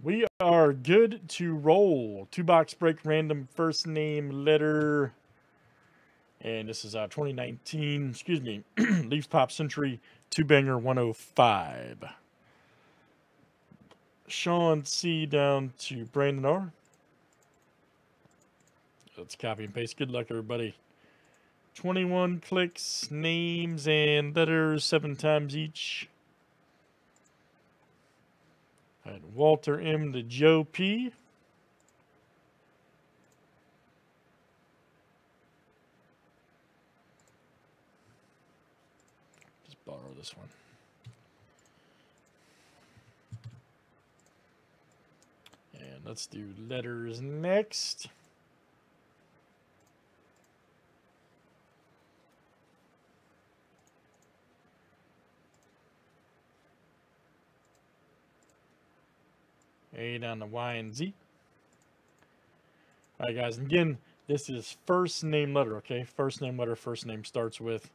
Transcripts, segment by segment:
We are good to roll. Two box break random first name letter. And this is uh 2019, excuse me, Leafs Pop Century two banger 105. Sean C down to Brandon R. Let's copy and paste. Good luck, everybody. 21 clicks, names and letters seven times each. Walter M to Joe P. Just borrow this one. And let's do letters next. A down to Y and Z. All right, guys. And again, this is first name letter, okay? First name letter, first name starts with.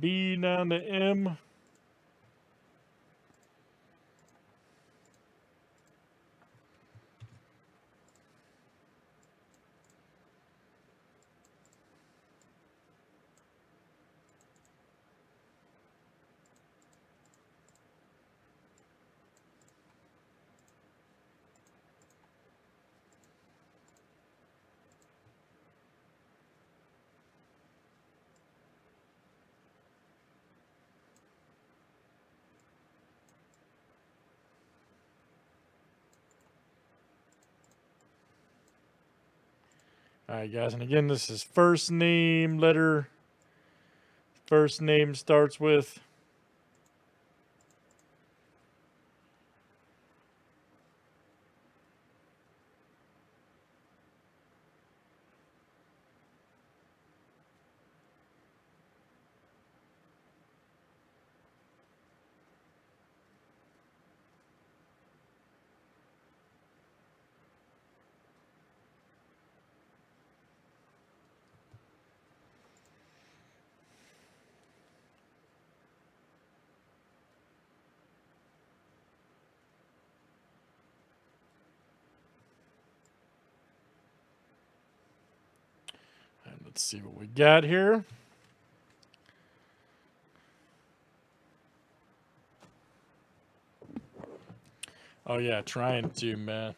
B down to M. All right, guys. And again, this is first name letter. First name starts with. And let's see what we got here. Oh yeah, trying to, man.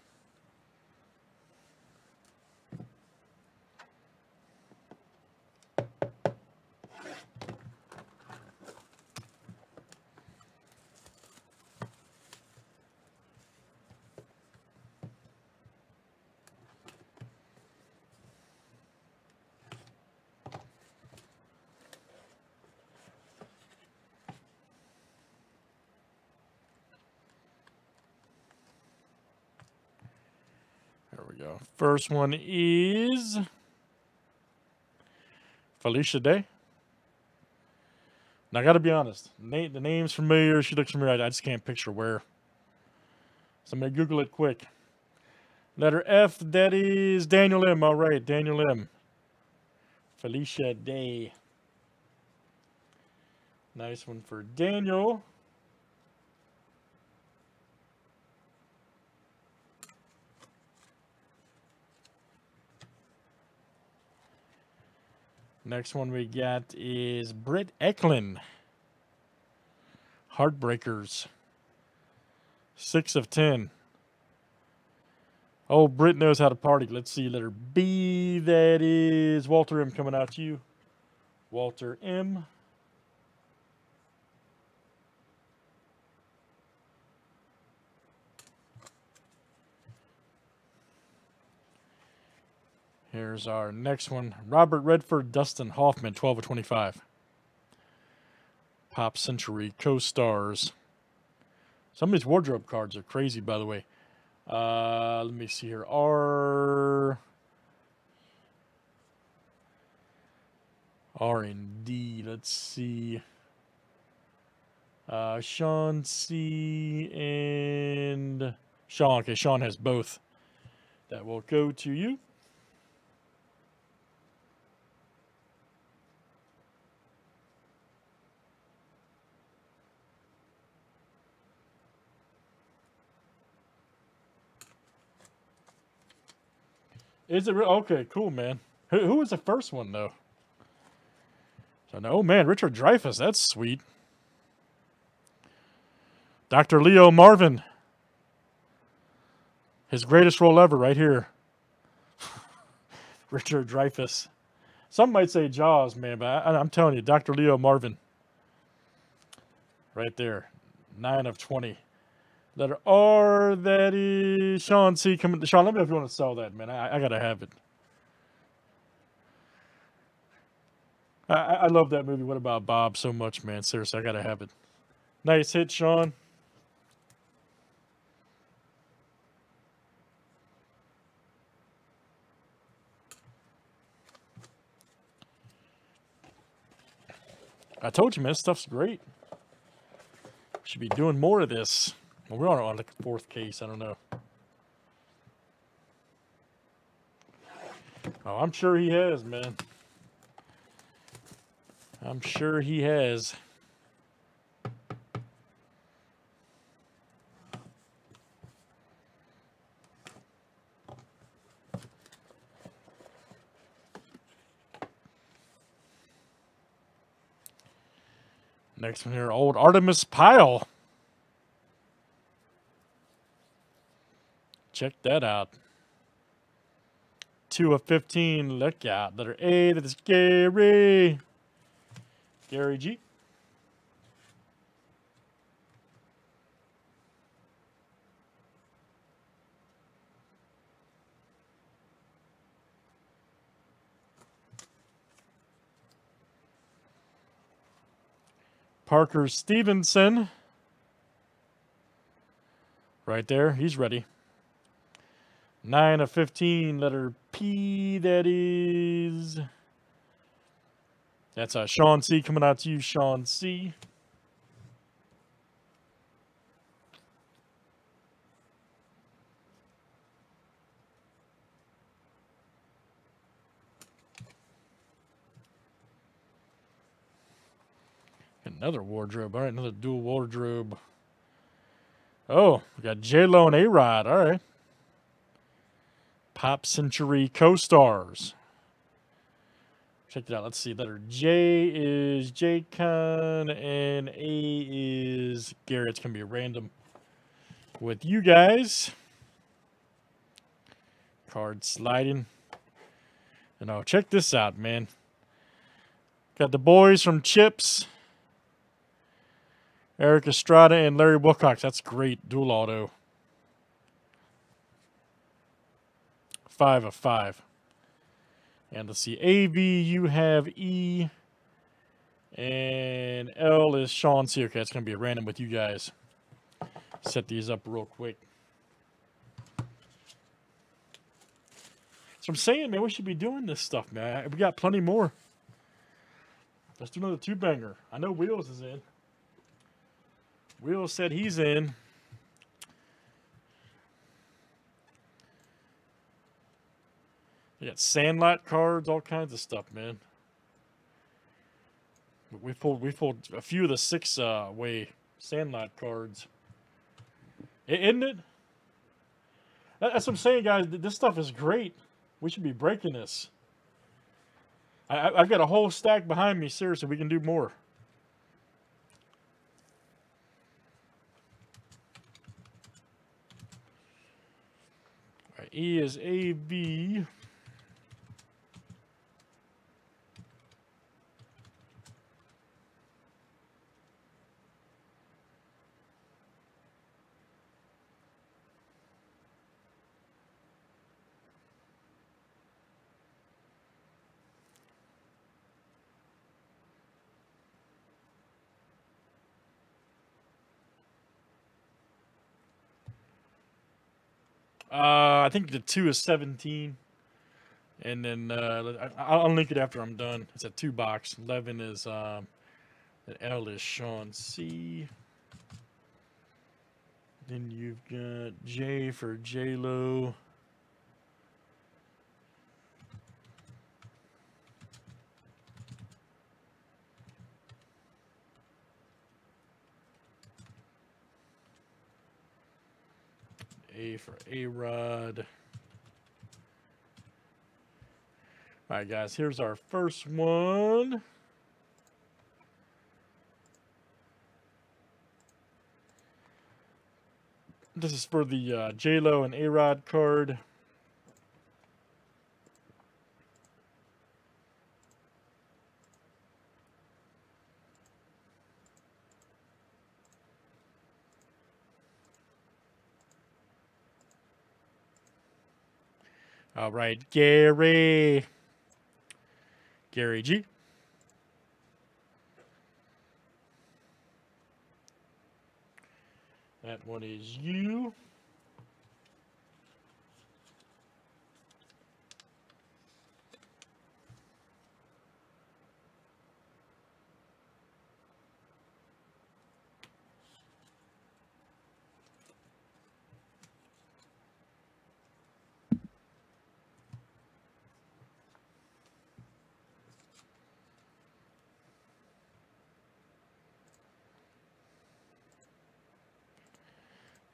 We go. First one is Felicia Day. Now, I got to be honest. Na- the name's familiar. She looks familiar. I I just can't picture where. So I'm going to Google it quick. Letter F, that is Daniel M. All right, Daniel M. Felicia Day. Nice one for Daniel. Next one we got is Britt Ekland. Heartbreakers. Six of ten. Oh, Britt knows how to party. Let's see. Letter B. That is Walter M. coming out to you. Walter M. Here's our next one Robert Redford, Dustin Hoffman, 12 of 25. Pop Century co stars. Some of these wardrobe cards are crazy, by the way. Uh, let me see here. R. R and D. Let's see. Uh, Sean C. and Sean. Okay, Sean has both. That will go to you. Is it real? Okay, cool, man. Who, who was the first one, though? So, no, oh, man, Richard Dreyfuss. That's sweet. Dr. Leo Marvin. His greatest role ever, right here. Richard Dreyfuss. Some might say Jaws, man, but I, I'm telling you, Dr. Leo Marvin. Right there. 9 of 20. Letter R, that is Sean C. Coming, Sean, let me know if you want to sell that, man. I, I got to have it. I, I love that movie. What about Bob so much, man? Seriously, I got to have it. Nice hit, Sean. I told you, man, stuff's great. Should be doing more of this. Well, we're on the fourth case. I don't know. Oh, I'm sure he has, man. I'm sure he has. Next one here, old Artimus Pyle. Check that out. 2 of 15. Look out. Letter A, that is Gary. Gary G. Parker Stevenson. Right there. He's ready. 9 of 15, letter P, that is. That's uh, Sean C. coming out to you, Sean C. Another wardrobe. All right, another dual wardrobe. Oh, we got J-Lo and A-Rod. All right. Pop Century co-stars. Check it out. Let's see. Letter J is J-Con and A is Garrett. It's going to be random with you guys. Card sliding. And oh, check this out, man. Got the boys from Chips. Erik Estrada and Larry Wilcox. That's great. Dual auto. Five of five. And let's see, A, B, you have E, and L is Sean. Okay, it's going to be a random with you guys. Set these up real quick. So I'm saying, man, we should be doing this stuff, man. We got plenty more. Let's do another two-banger. I know Wheels is in. Wheels said he's in. We got Sandlot cards, all kinds of stuff, man. We pulled we pulled a few of the six uh, way Sandlot cards. Isn't it? That's what I'm saying, guys. This stuff is great. We should be breaking this. I, I've got a whole stack behind me. Seriously, we can do more. E is AV. Uh, I think the two is 17. And then uh, I'll link it after I'm done. It's a two box. 11 is um, the L is Sean C. Then you've got J for J A for A-Rod. All right, guys, here's our first one. This is for the uh, J-Lo and A-Rod card. All right, Gary. Gary G. That one is you.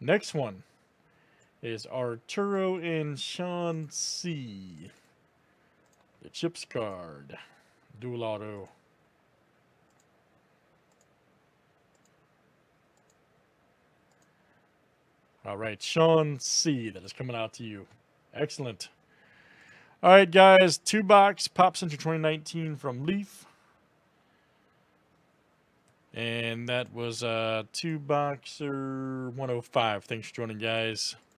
Next one is Arturo and Sean C. The chips card. Dual auto. All right, Sean C. That is coming out to you. Excellent. All right, guys. Two box Pop Century 2019 from Leaf. And that was uh, two boxer 105. Thanks for joining, guys.